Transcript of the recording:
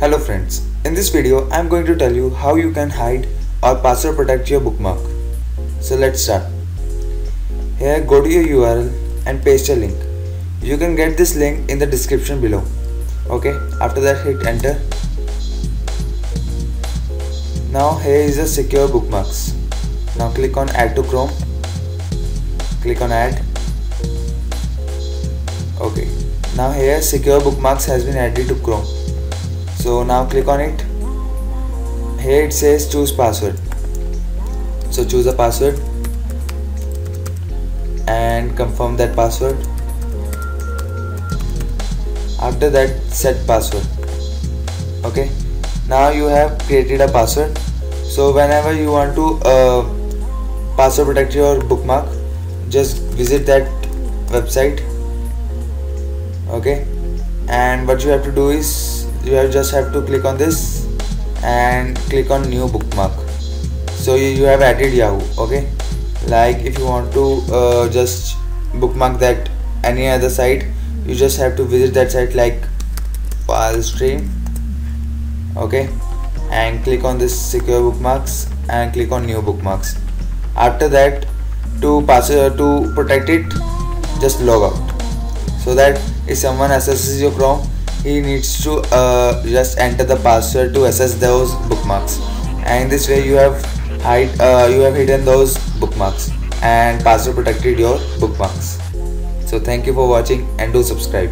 Hello friends, in this video I am going to tell you how you can hide or password protect your bookmark. So let's start. Here go to your URL and paste a link. You can get this link in the description below. Okay, after that hit enter. Now here is the secure bookmarks. Now click on add to Chrome. Click on add. Okay, now here secure bookmarks has been added to Chrome so now click on it. Here it says choose password. So choose a password and confirm that password. After that set password. Okay? Now you have created a password. So whenever you want to uh, password protect your bookmark just visit that website. Okay? And what you have to do is you have just have to click on this and click on new bookmark. So you, you have added yahoo okay? Like if you want to uh, just bookmark that any other site you just have to visit that site like filestream okay? And click on this secure bookmarks and click on new bookmarks. After that to pass uh, to protect it just log out. So that if someone accesses your chrome he needs to uh, just enter the password to access those bookmarks. And this way you have hide uh, you have hidden those bookmarks and password protected your bookmarks. So thank you for watching and do subscribe